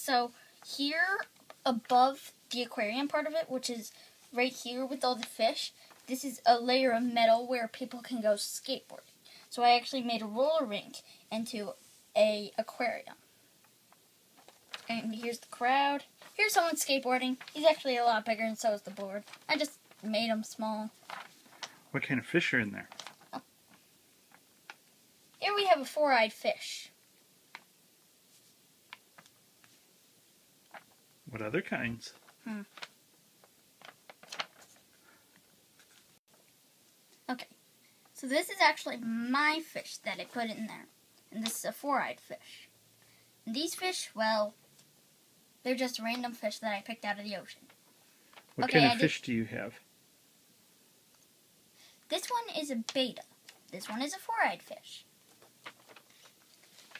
So here above the aquarium part of it, which is right here with all the fish, this is a layer of metal where people can go skateboarding. So I actually made a roller rink into a aquarium. And here's the crowd. Here's someone skateboarding. He's actually a lot bigger and so is the board. I just made him small. What kind of fish are in there? Oh. Here we have a four-eyed fish. What other kinds? Hmm. Okay. So this is actually my fish that I put in there. And this is a four-eyed fish. And these fish, well, they're just random fish that I picked out of the ocean. What Okay, kind of did- fish do you have? This one is a betta. This one is a four-eyed fish.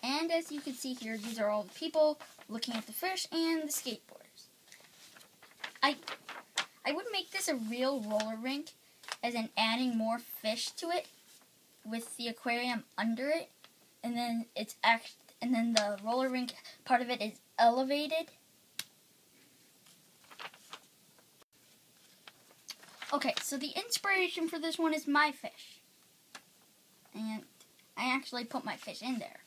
And as you can see here, these are all the people looking at the fish and the skateboarders. I I would make this a real roller rink, as in adding more fish to it with the aquarium under it, and then it's act and then the roller rink part of it is elevated. Okay, so the inspiration for this one is my fish. And I actually put my fish in there.